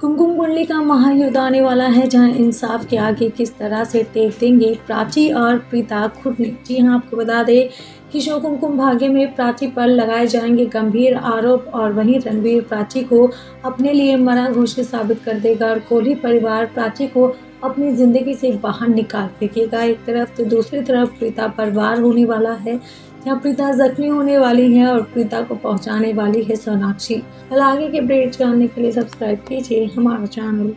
कुंडली का महायुद्ध आने वाला है, जहाँ इंसाफ के आगे किस तरह से टेक देंगे प्राची और प्रीता खुद ने जी हाँ आपको बता दें कि शो कुमकुम भाग्य में प्राची पर लगाए जाएँगे गंभीर आरोप और वहीं रणवीर प्राची को अपने लिए मरा घोषित साबित कर देगा और कोहली परिवार प्राची को अपनी ज़िंदगी से बाहर निकाल फेंकेगा एक तरफ़ तो दूसरी तरफ़ प्रीता पर वार होने वाला है जहाँ प्रीता जख्मी होने वाली है और प्रीता को पहुँचाने वाली है सोनाक्षी। कल आगे के अपडेट जानने के लिए सब्सक्राइब कीजिए हमारा चैनल